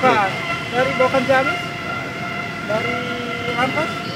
Bukan. Dari Bokan Jamis? Dari Rangkas?